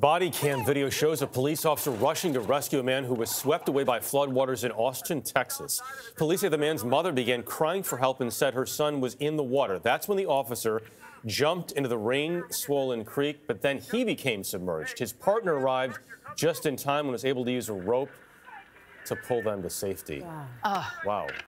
Body cam video shows a police officer rushing to rescue a man who was swept away by floodwaters in Austin, Texas. Police say the man's mother began crying for help and said her son was in the water. That's when the officer jumped into the rain swollen creek, but then he became submerged. His partner arrived just in time and was able to use a rope to pull them to safety. Wow. wow.